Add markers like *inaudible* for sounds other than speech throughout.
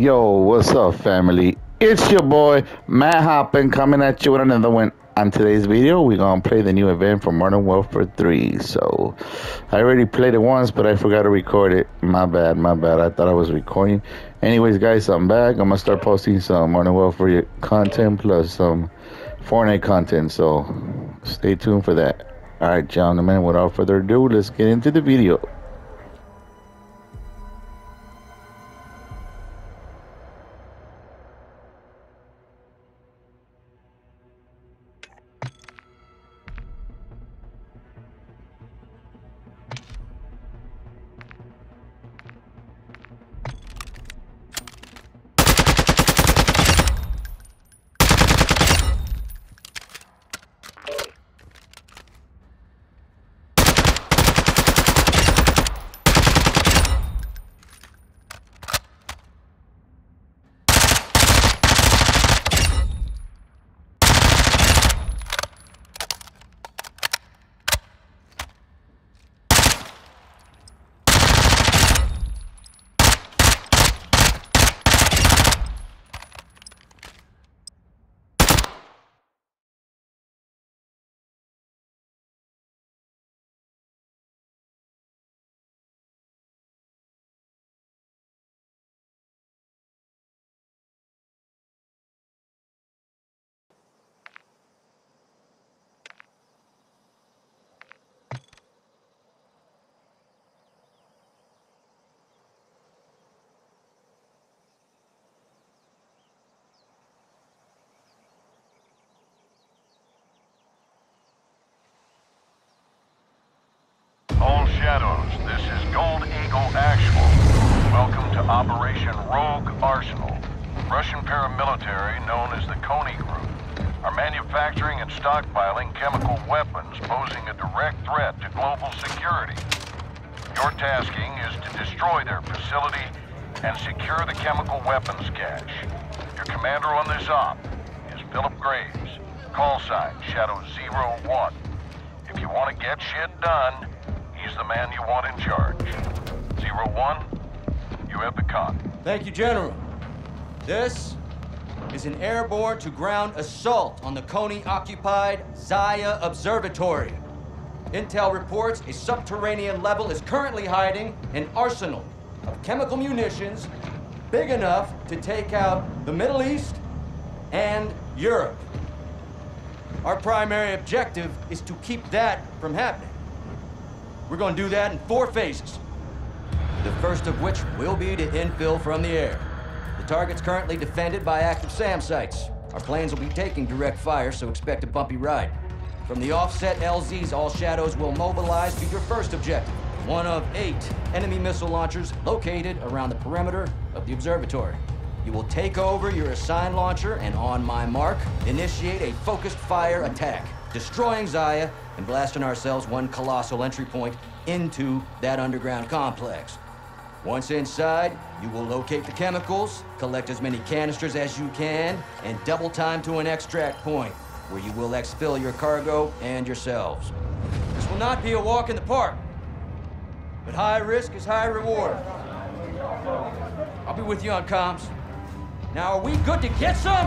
Yo, what's up, family? It's your boy Matt Hoppin coming at you with another one. On today's video, we're gonna play the new event for Modern Warfare 3. So, I already played it once, but I forgot to record it. My bad, my bad. I thought I was recording. Anyways, guys, I'm back. I'm gonna start posting some Modern Warfare content plus some Fortnite content. So, stay tuned for that. All right, gentlemen. Without further ado, let's get into the video. Operation Rogue Arsenal. Russian paramilitary known as the Konni Group are manufacturing and stockpiling chemical weapons posing a direct threat to global security. Your tasking is to destroy their facility and secure the chemical weapons cache. Your commander on this op is Phillip Graves. Call sign Shadow Zero One. If you want to get shit done, he's the man you want in charge. Zero One, you have the con. Thank you, General. This is an airborne to ground assault on the Konni-occupied Zaya Observatory. Intel reports a subterranean level is currently hiding an arsenal of chemical munitions big enough to take out the Middle East and Europe. Our primary objective is to keep that from happening. We're going to do that in four phases. The first of which will be to infill from the air. The target's currently defended by active SAM sites. Our planes will be taking direct fire, so expect a bumpy ride. From the offset LZs, all shadows will mobilize to your first objective. One of eight enemy missile launchers located around the perimeter of the observatory. You will take over your assigned launcher and on my mark, initiate a focused fire attack, destroying Zaya and blasting ourselves one colossal entry point into that underground complex. Once inside, you will locate the chemicals, collect as many canisters as you can, and double time to an extract point, where you will exfil your cargo and yourselves. This will not be a walk in the park, but high risk is high reward. I'll be with you on comms. Now, are we good to get some?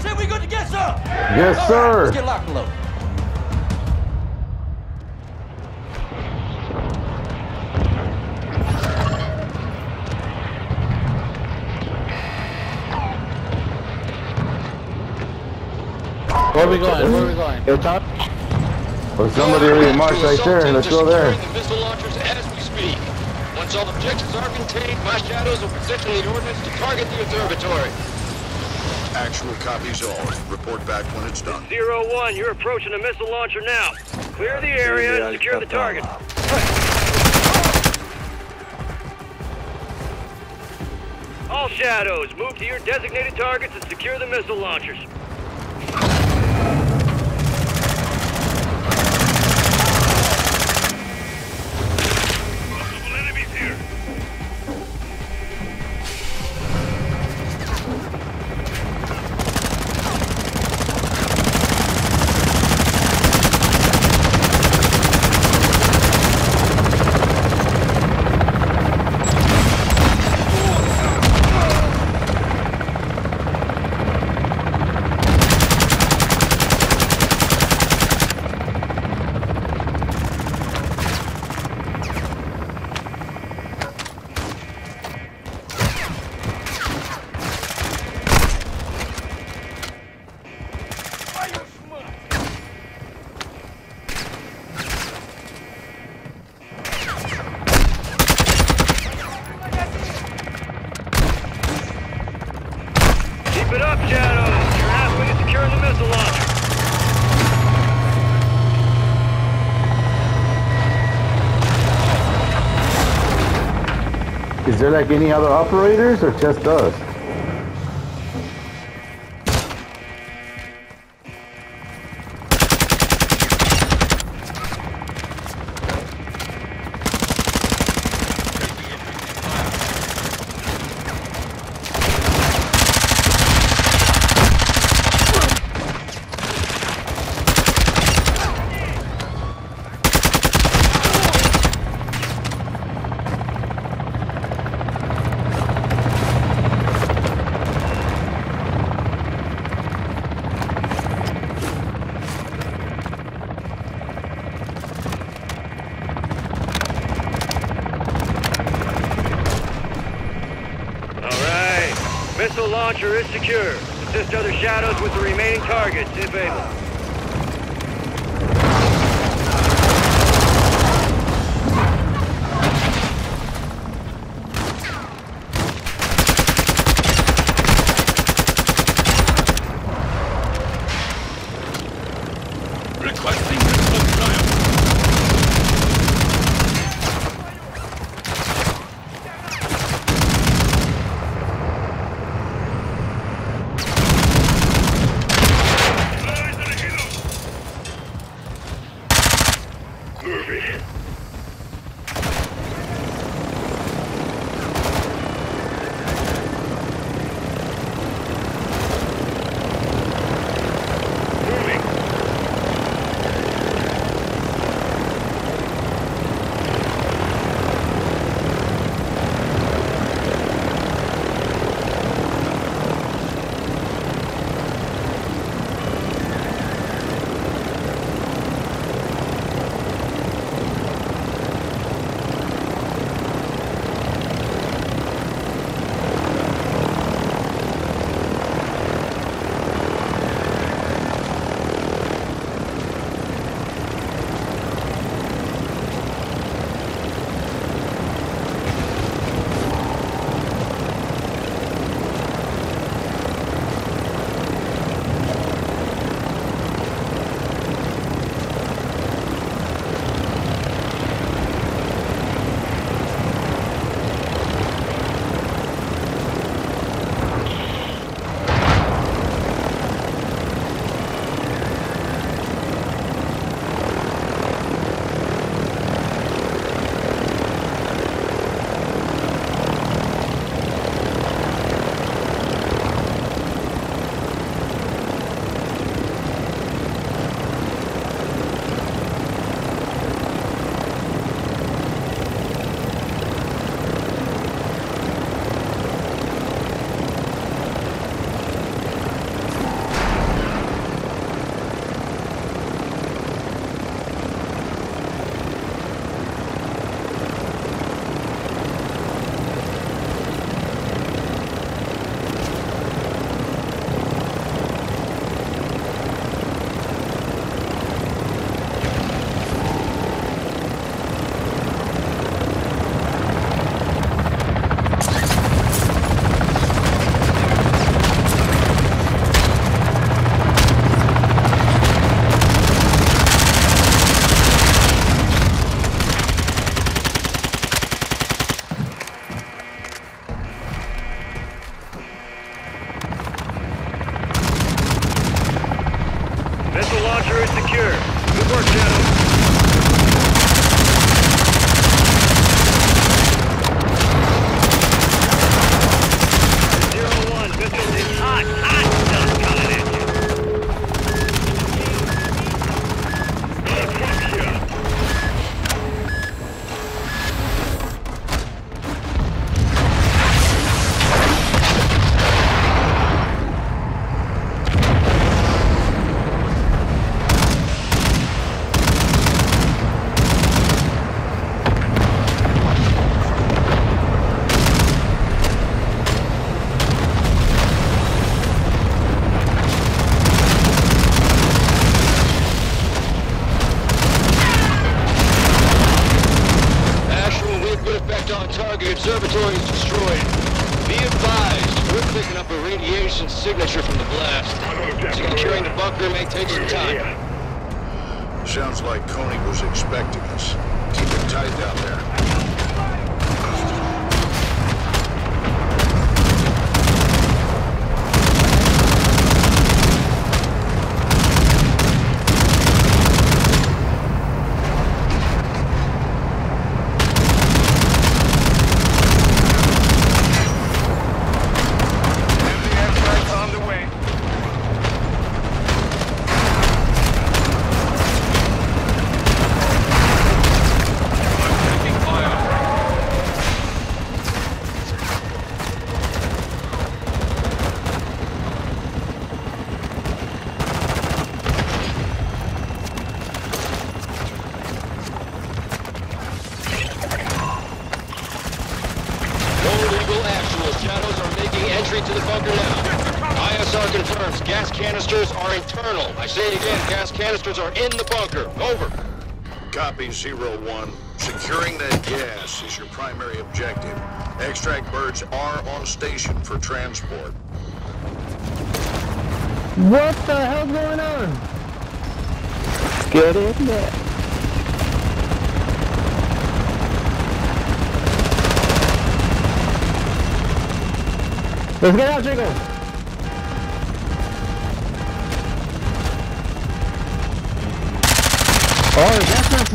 Say we good to get some? Yes, All right, sir. let's get locked and loaded. We going? Where are we going? Hilltop? Well, somebody already marched right there. Let's go there. The missile launchers as we speak. Once all objectives are contained, my shadows will position the ordnance to target the observatory. Actual copies all. Report back when it's done. Zero one, you're approaching the missile launcher now. Clear the area and secure the target. All shadows, move to your designated targets and secure the missile launchers. they like any other operators or just us? bunker may take some time. Sounds like Konni was expecting us. Keep it tight down there. Canisters are internal. I say it again, gas canisters are in the bunker. Over. Copy, Zero One. Securing that gas is your primary objective. Extract birds are on station for transport. What the hell's going on? Get in there. Let's get out, Jacob. Oh, the gas mask.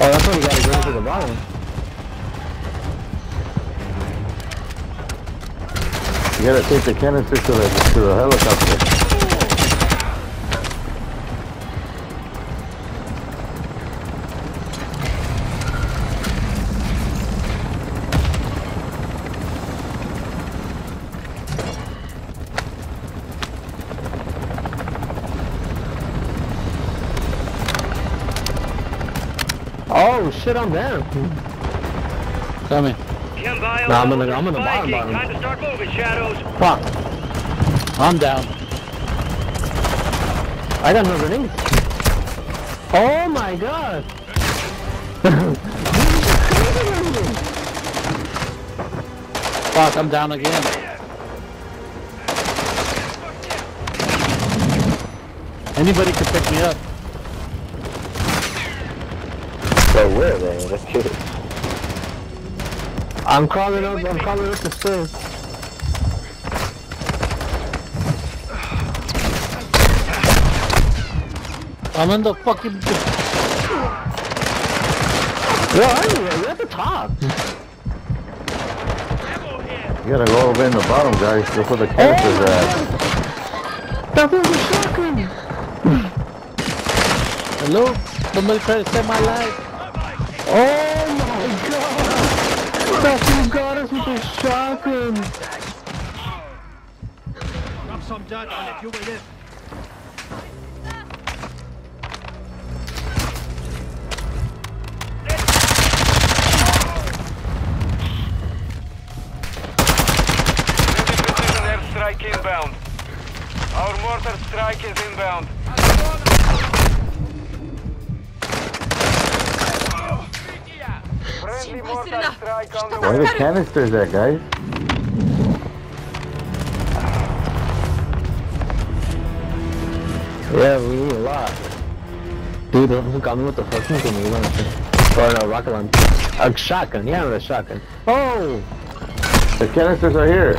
Oh, that's why you gotta go to the bottom. You gotta take the canister to the to the helicopter. Shit, I'm down. Coming. Chem Nah, I'm in the- levels I'm in the bottom, bottom. Time to start moving, Shadows. Fuck. I'm down. I got no grenades. Oh my god. Fuck, I'm down again. Anybody can pick me up. So where they? That's cute. I'm crawling up, I'm crawling up the stairs. I'm in the fucking. Yo, anyway, you? You're at the top. You gotta go over in the bottom, guys. Look where the canisters are at. That was a shotgun. Hello? Somebody try to save my life. Oh my god. You got us with a shotgun. Drop some dirt on it, you will live. Inbound. Our mortar strike is inbound. Friendly mortar strike on the Where are the canisters at, guys? Yeah, we need a lot. Dude, who got me with the fucking thing? grenade launcher? Or no, rocket launcher. A shotgun, yeah, a shotgun. Oh! The canisters are here.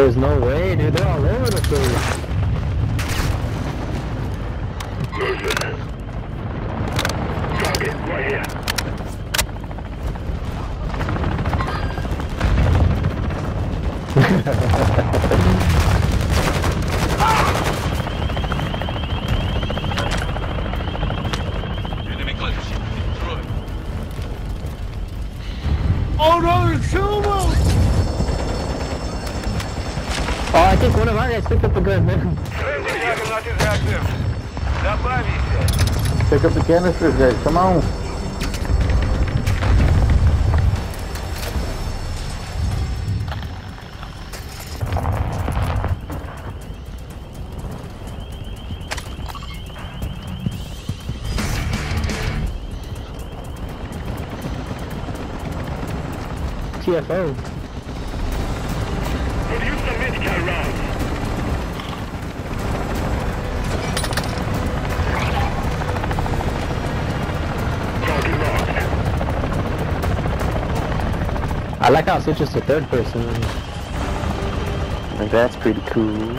There's no way, dude. They're all over the place. Enemy close. Through it. Oh, I think one of our guys picked up the gun, man. Pick up the canisters, guys. Come on. TFO. I like how it switches to third person. Like, that's pretty cool. *laughs*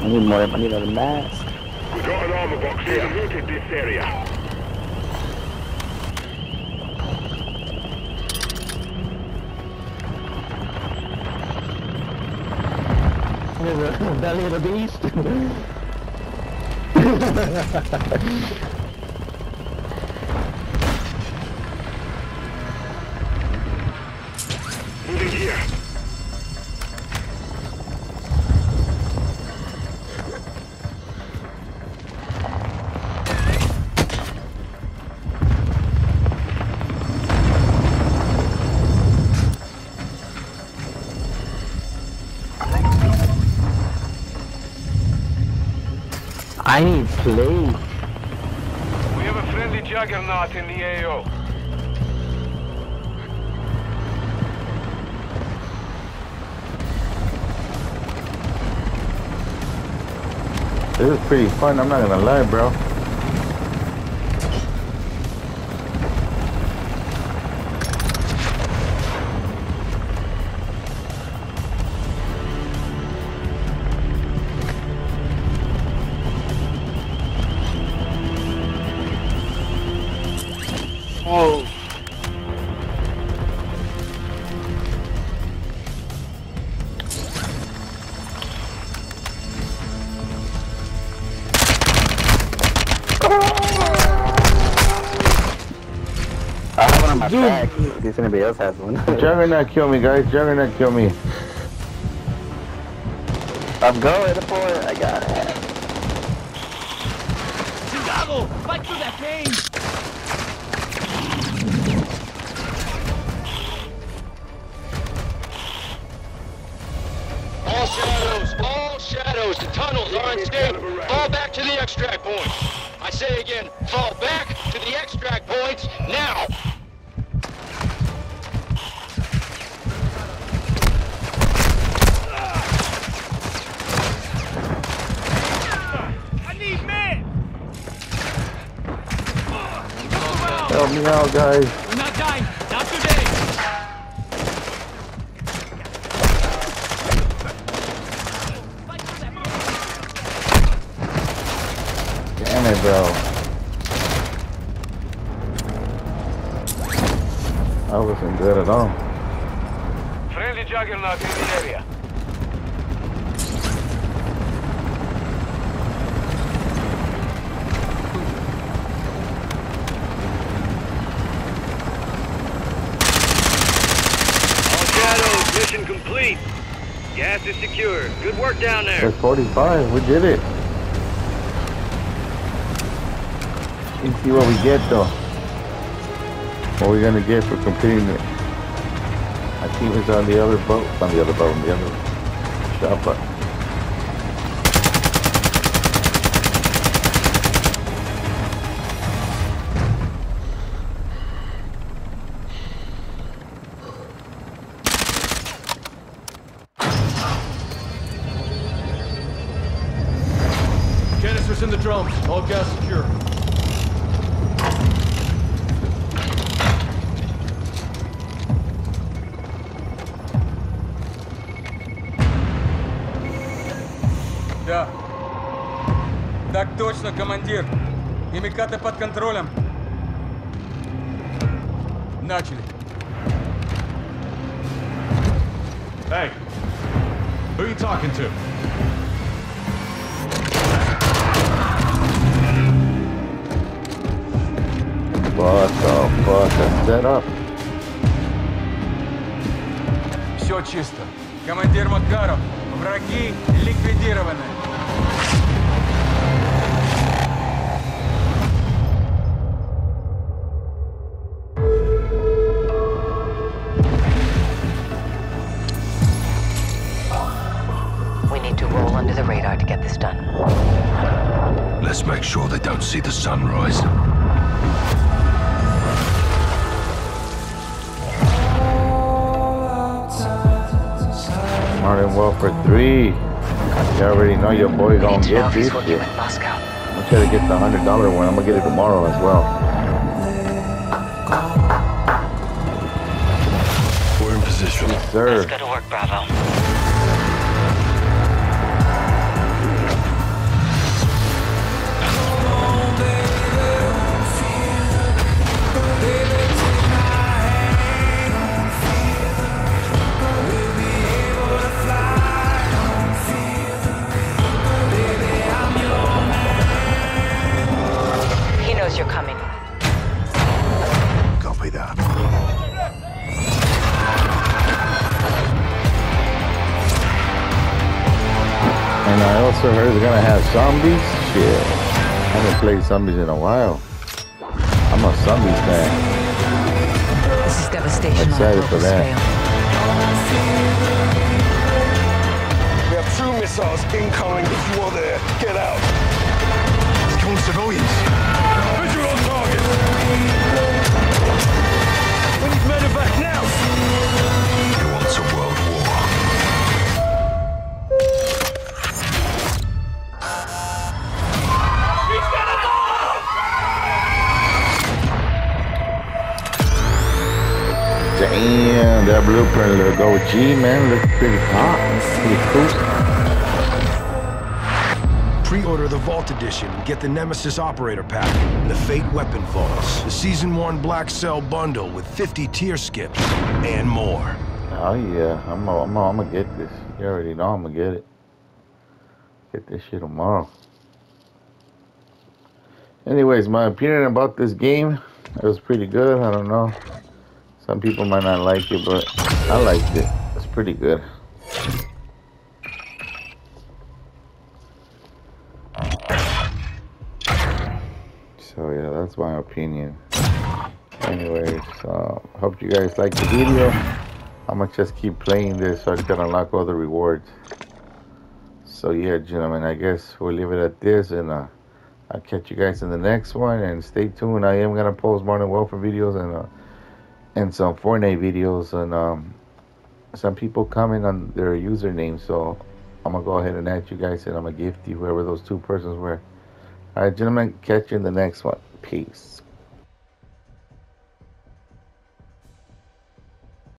I need more. I need another mask. We got an armor box here. Looted this area. *laughs* Belly of the beast. *laughs* I need play. We have a friendly juggernaut in the AO. This is pretty fun. I'm not gonna lie, bro. Oh. I have one on my back. In case anybody else has one. Juggernaut, kill me, guys. Juggernaut, kill me. I'm going for it. I got it. All say again, fall back to the extract points now. I need men! Help me out, guys. We're not dying. Not today. Damn it, bro. I wasn't good at all. Friendly juggernaut in the area. All shadows, mission complete. Gas is secure. Good work down there. There's 45. We did it. Let's see what we get, though. What we gonna get for completing it. My team is on the other boat. On the other boat, on the other shop. Точно, командир. Химикаты под контролем. Начали. Hey, who are you talking to? what the fuck? That's set up. Все чисто. Командир Макаров, враги ликвидированы. Radar to get this done. Let's make sure they don't see the sunrise. Modern Warfare 3. You already know your boy gonna to get if he's this working shit. with Moscow. gonna try to get the hundred dollar one. I'm gonna get it tomorrow as well. We're in position. Yes, sir. Let's go to work, Bravo. Zombies in a while. I'm a zombies fan. This is devastation Excited on a for global that. scale. We have two missiles incoming. If you are there, get out. It's killing civilians. Visual on target. Damn, that blueprint OG, man. Looks pretty hot. Pretty cool. Pre-order the Vault Edition and get the Nemesis Operator Pack, the Fate Weapon Vaults, the Season 1 Black Cell Bundle with 50 tier skips, and more. Oh yeah, I'm gonna I'm I'm gonna get this. You already know I'm gonna get it. Get this shit tomorrow. Anyways, my opinion about this game, it was pretty good. I don't know. Some people might not like it, but I liked it. It's pretty good. So yeah, that's my opinion. Anyways, uh, hope you guys like the video. I'm gonna just keep playing this so I can unlock all the rewards. So yeah, gentlemen, I guess we'll leave it at this, and uh, I'll catch you guys in the next one. And stay tuned. I am gonna post Modern Welfare videos and uh, and some Fortnite videos, and um, some people comment on their username. So I'm gonna go ahead and add you guys, and I'm gonna gift you whoever those two persons were. All right, gentlemen, catch you in the next one. Peace.